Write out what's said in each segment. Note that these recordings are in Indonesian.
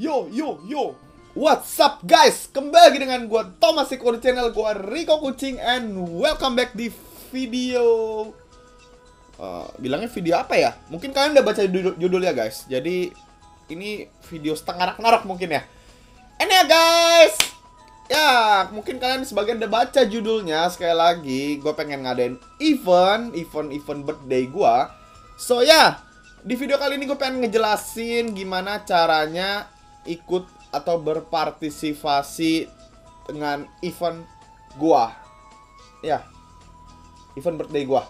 Yo yo yo. What's up guys? Kembali lagi dengan gue Thomas di channel. Gue Rico Kucing And welcome back di video uh, Bilangnya video apa ya? Mungkin kalian udah baca judul judulnya guys. Jadi ini video setengah narok mungkin ya. Ini ya guys. Ya mungkin kalian sebagian udah baca judulnya. Sekali lagi gue pengen ngadain event Event-event birthday gue So ya yeah, di video kali ini gue pengen ngejelasin gimana caranya ikut atau berpartisipasi dengan event gua. Ya. Event birthday gua.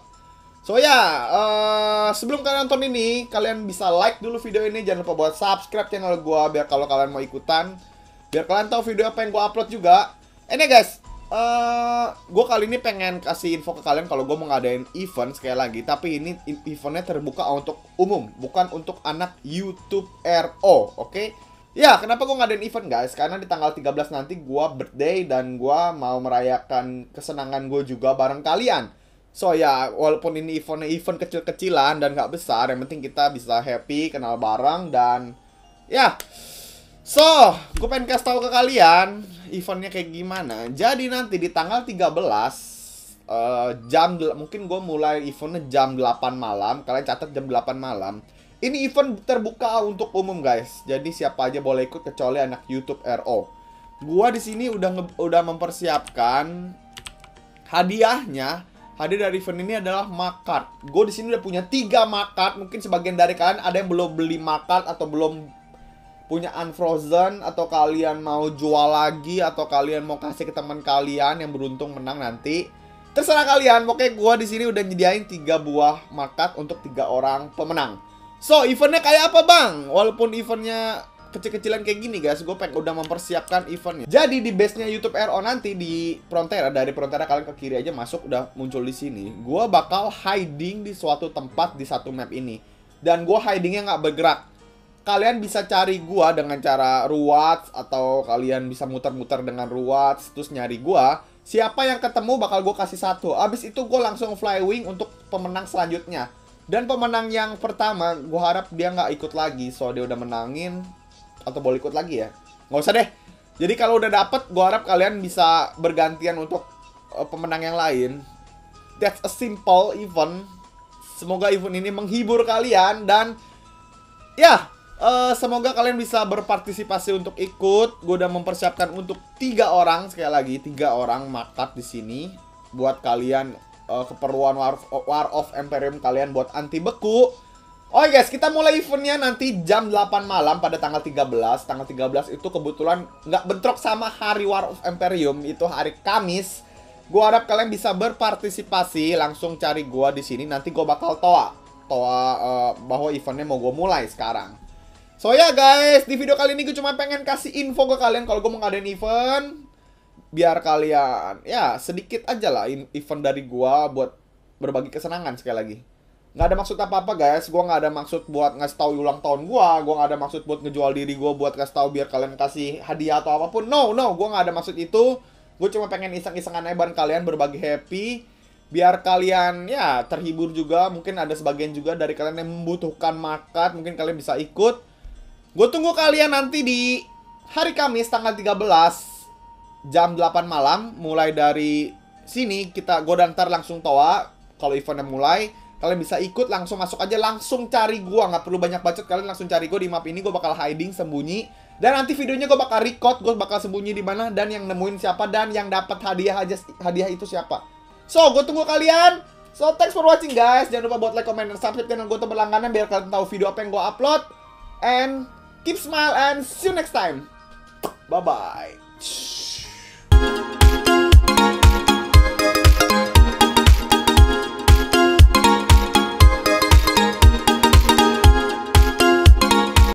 So ya, yeah, uh, sebelum kalian nonton ini, kalian bisa like dulu video ini, jangan lupa buat subscribe channel gua biar kalau kalian mau ikutan, biar kalian tahu video apa yang gua upload juga. Ini guys, uh, eh, gue kali ini pengen kasih info ke kalian kalau gue mau ngadain event sekali lagi tapi ini eventnya terbuka untuk umum bukan untuk anak YouTube RO oke okay? Ya kenapa gue ngadain event guys karena di tanggal 13 nanti gue birthday dan gue mau merayakan kesenangan gue juga bareng kalian so ya walaupun ini eventnya event kecil-kecilan dan gak besar yang penting kita bisa happy kenal bareng dan ya So, gue pengen kasih tahu ke kalian eventnya kayak gimana. Jadi nanti di tanggal 13 uh, eh, jam mungkin gue mulai eventnya jam 8 malam. Kalian catat jam 8 malam. Ini event terbuka untuk umum guys. Jadi siapa aja boleh ikut kecuali anak YouTube RO. Gua di sini udah udah mempersiapkan hadiahnya. Hadiah dari event ini adalah makat. Gue di sini udah punya tiga makat. Mungkin sebagian dari kalian ada yang belum beli makat atau belum punya unfrozen atau kalian mau jual lagi atau kalian mau kasih ke teman kalian yang beruntung menang nanti terserah kalian pokoknya gue di sini udah nyediain tiga buah market untuk tiga orang pemenang so eventnya kayak apa bang? Walaupun eventnya kecil-kecilan kayak gini guys gue pengen udah mempersiapkan eventnya. Jadi di base nya YouTube RO nanti di Frontera dari Frontera kalian ke kiri aja masuk udah muncul di sini. Gue bakal hiding di suatu tempat di satu map ini. Dan gue hidingnya nggak bergerak. Kalian bisa cari gua dengan cara ruwat atau kalian bisa muter-muter dengan ruwat terus nyari gua. Siapa yang ketemu bakal gua kasih satu. Abis itu gua langsung flywing untuk pemenang selanjutnya dan pemenang yang pertama gua harap dia nggak ikut lagi. So dia udah menangin atau boleh ikut lagi ya? Nggak usah deh. Jadi kalau udah dapet gua harap kalian bisa bergantian untuk uh, pemenang yang lain. That's a simple event. Semoga event ini menghibur kalian dan ya Uh, semoga kalian bisa berpartisipasi untuk ikut. Gue udah mempersiapkan untuk tiga orang sekali lagi tiga orang makat di sini. Buat kalian uh, keperluan War of, War of Imperium kalian buat anti beku. Oh guys, kita mulai eventnya nanti jam 8 malam pada tanggal 13. Tanggal 13 itu kebetulan nggak bentrok sama hari War of Imperium, itu hari Kamis. Gue harap kalian bisa berpartisipasi, langsung cari gue di sini. Nanti gue bakal toa, toa uh, bahwa eventnya mau gue mulai sekarang. So ya guys, di video kali ini gue cuma pengen kasih info ke kalian kalau gue mau ngadain event biar kalian ya sedikit aja lah event dari gue buat berbagi kesenangan sekali lagi. Nggak ada maksud apa-apa guys, gue nggak ada maksud buat ngasih tahu ulang tahun gue, gue nggak ada maksud buat ngejual diri gue buat kasih tahu biar kalian kasih hadiah atau apa pun. No, no, gue nggak ada maksud itu. Gue cuma pengen iseng-isengan bareng kalian berbagi happy. Biar kalian ya terhibur juga. Mungkin ada sebagian juga dari kalian yang membutuhkan makan. Mungkin kalian bisa ikut. Gue tunggu kalian nanti di hari Kamis tanggal 13 jam 8 malam mulai dari sini kita gue dan ntar langsung toa. Kalau eventnya mulai kalian bisa ikut langsung masuk aja langsung cari gue nggak perlu banyak bacot kalian langsung cari gue di map ini gue bakal hiding sembunyi. Dan nanti videonya gue bakal record gue bakal sembunyi di mana dan yang nemuin siapa dan yang dapat hadiah aja hadiah itu siapa. So gue tunggu kalian. So thanks for watching guys. Jangan lupa buat like comment dan subscribe channel gue untuk berlangganan biar kalian tahu video apa yang gue upload. And Keep smile and see you next time. Bye-bye.